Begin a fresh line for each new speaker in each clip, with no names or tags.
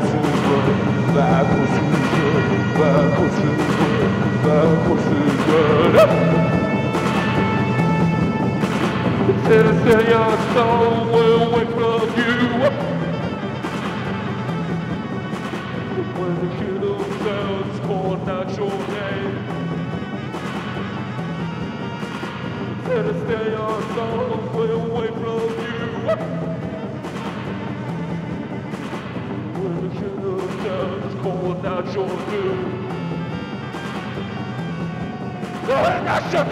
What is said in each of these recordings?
silver, back on silver. Backwards is good, backwards is good. Citizen, your soul will wait from you. When the hear themselves out your name. Citizen, your soul will wait from you. When the hear themselves calling out your name. That's your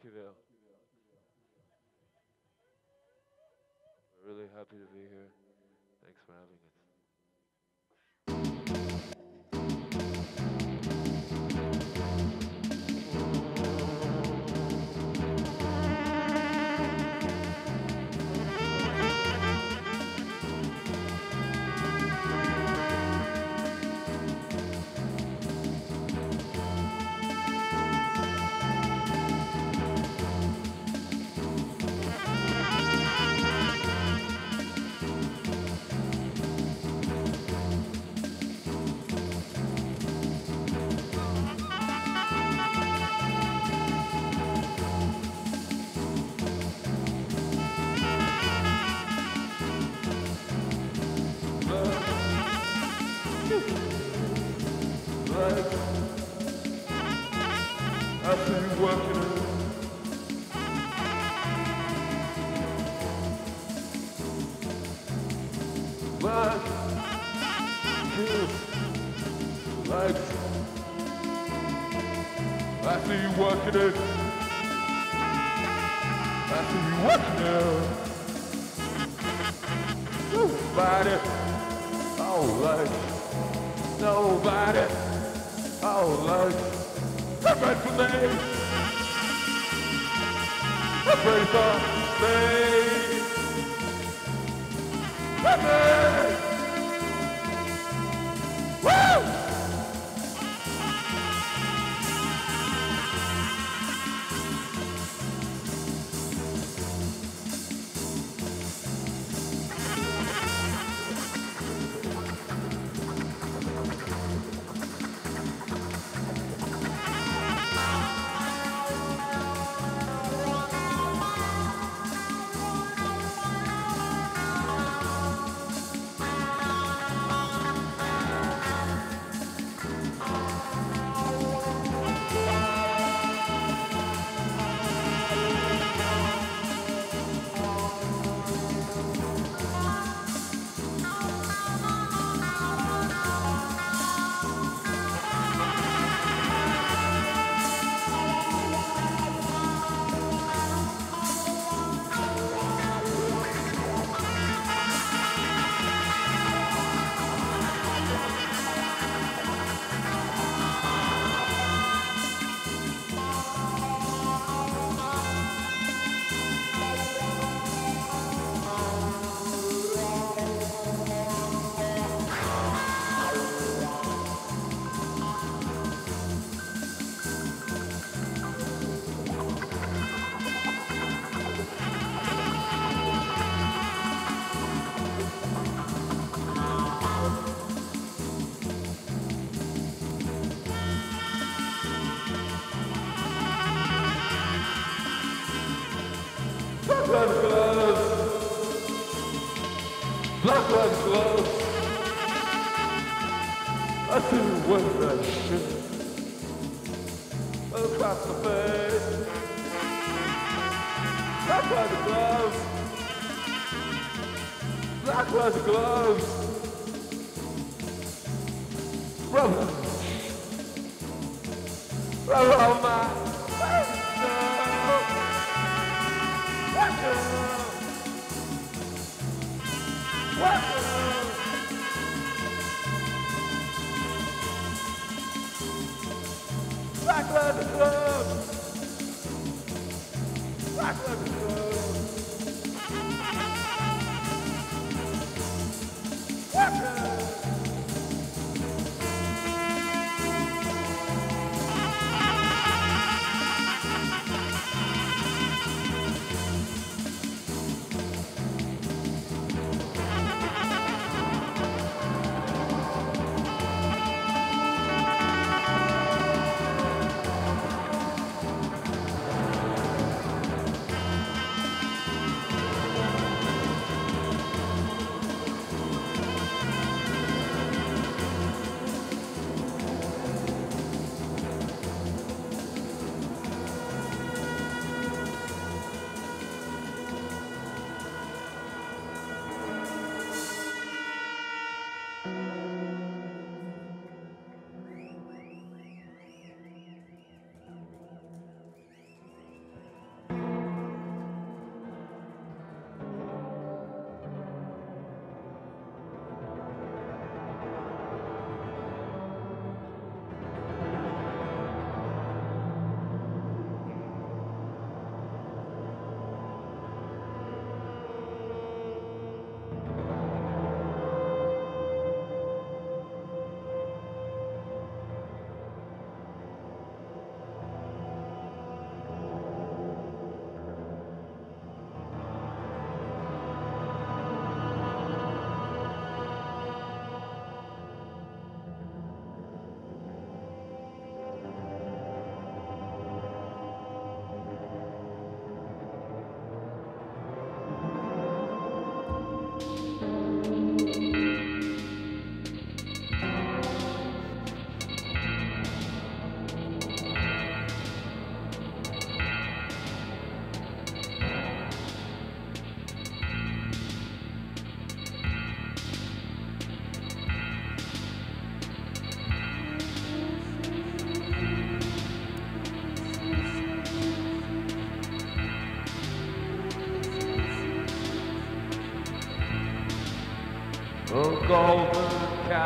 Luckyville. We're really happy to be here. Thanks for having us.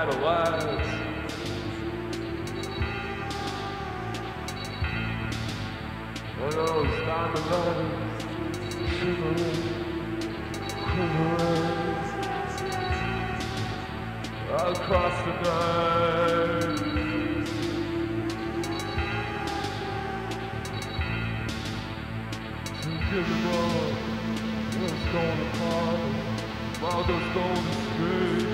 title was. And those diamond letters, shimmering, across the night. Give it all, let's go to party, while.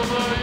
over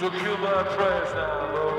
So cue my praise now, Lord.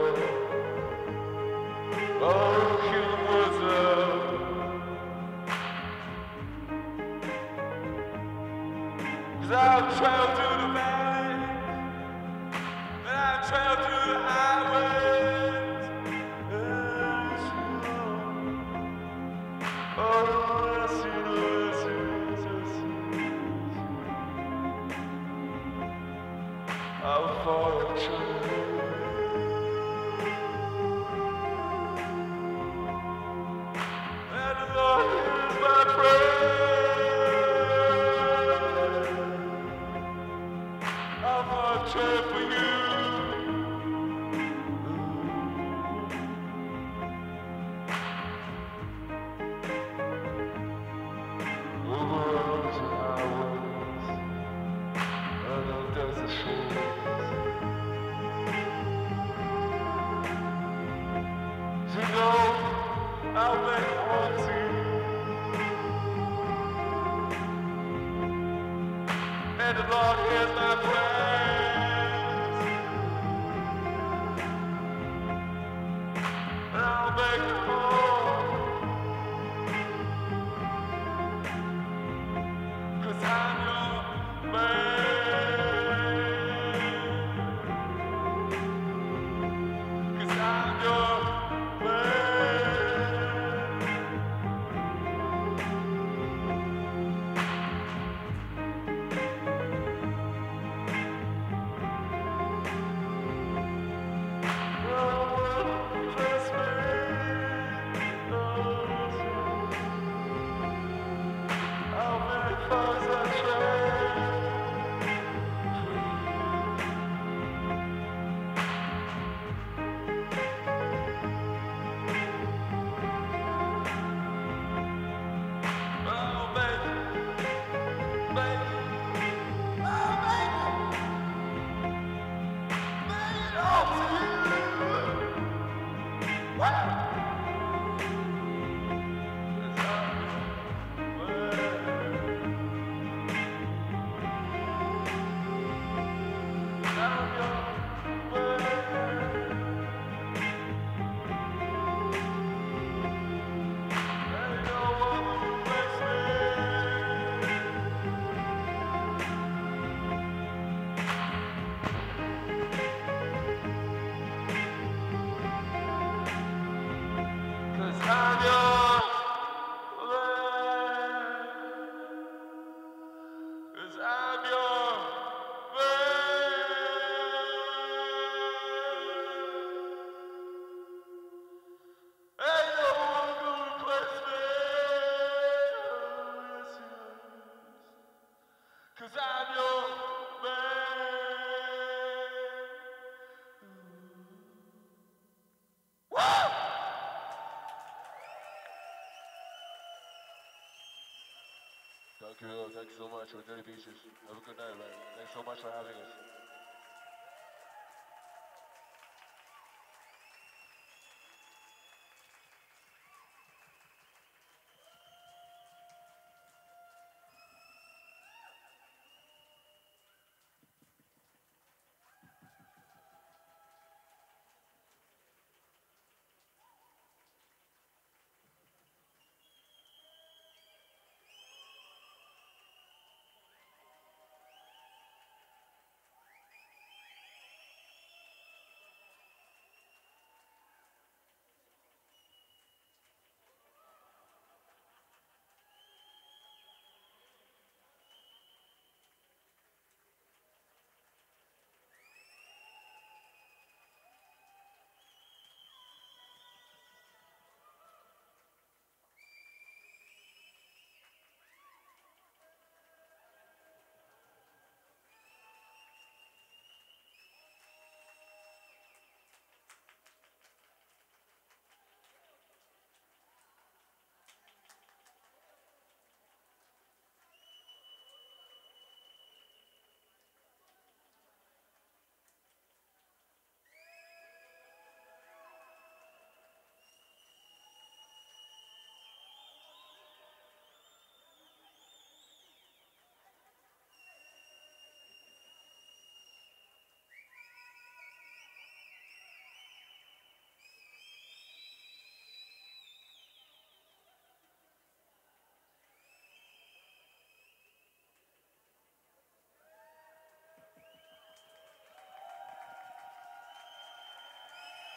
Okay, well, thank you so much. We're Dirty Beaches. Have a good night, man. Thanks so much for having us.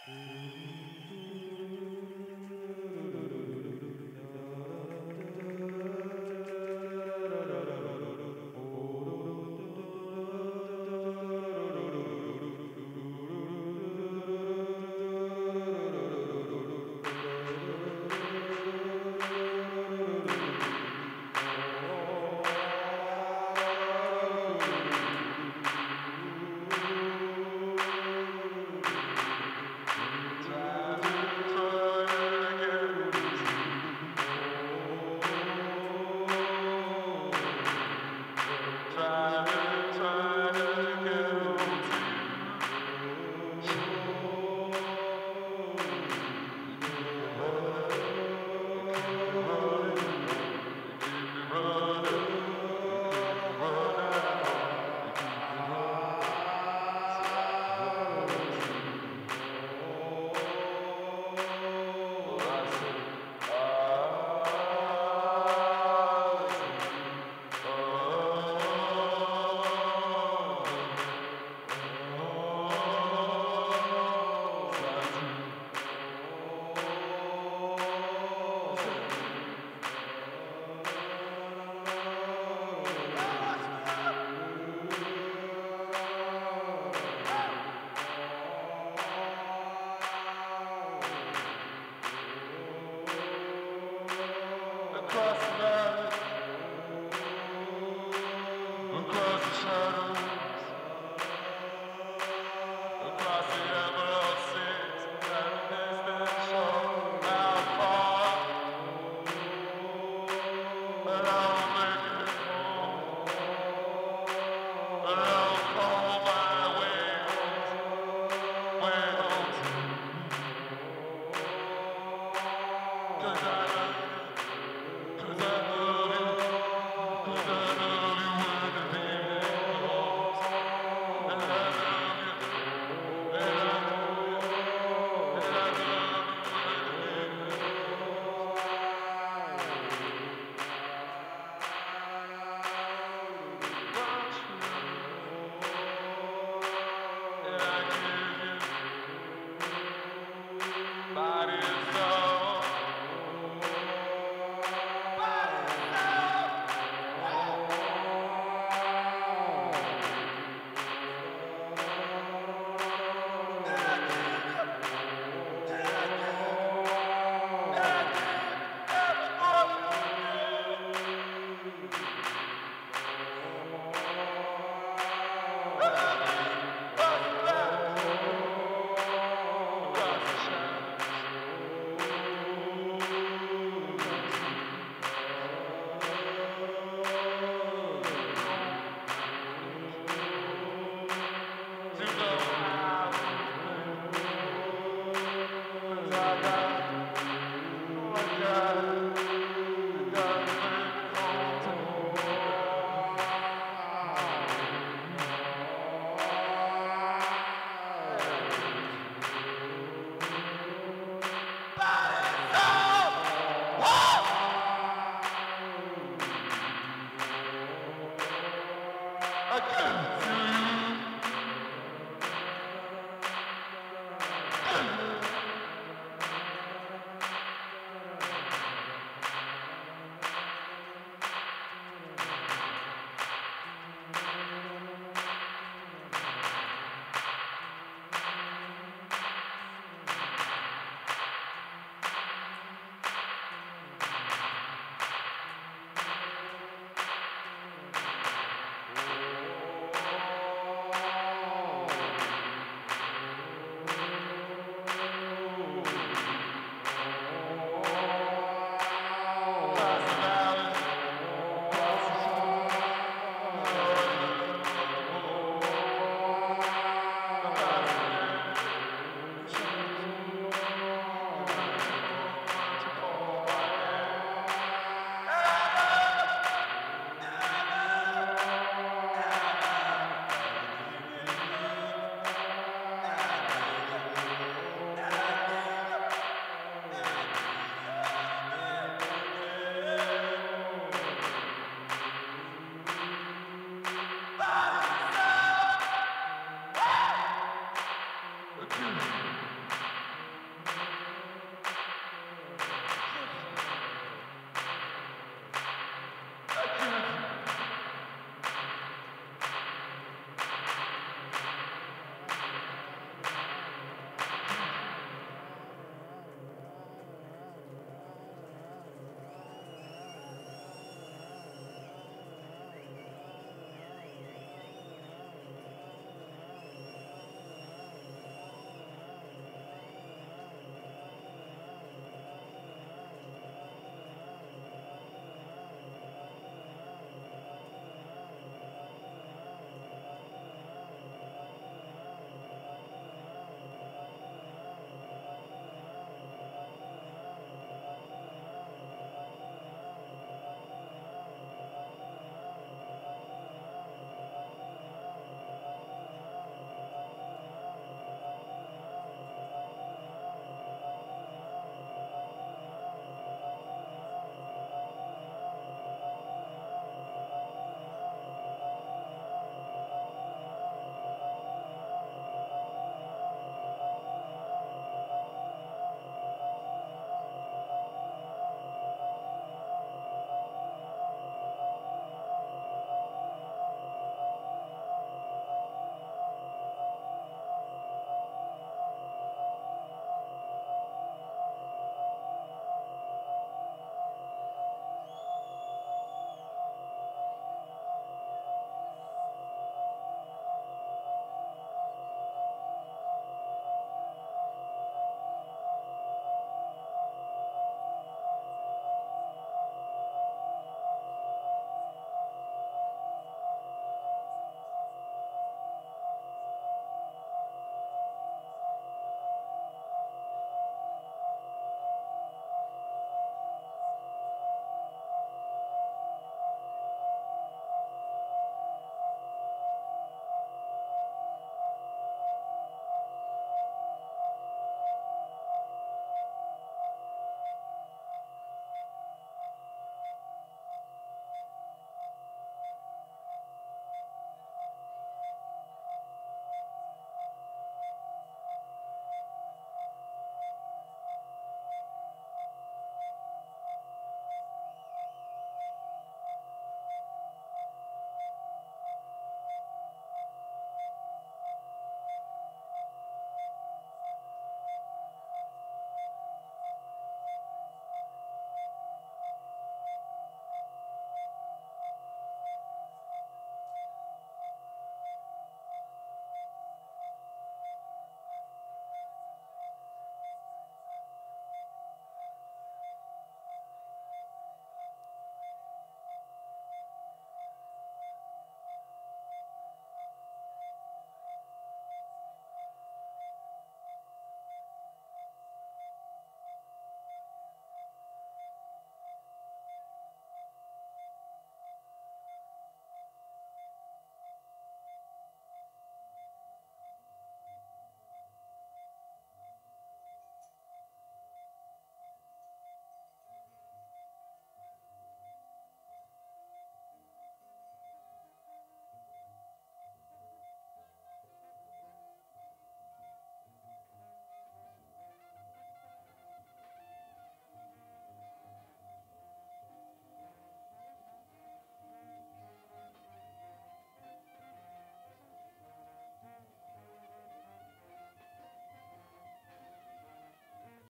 Across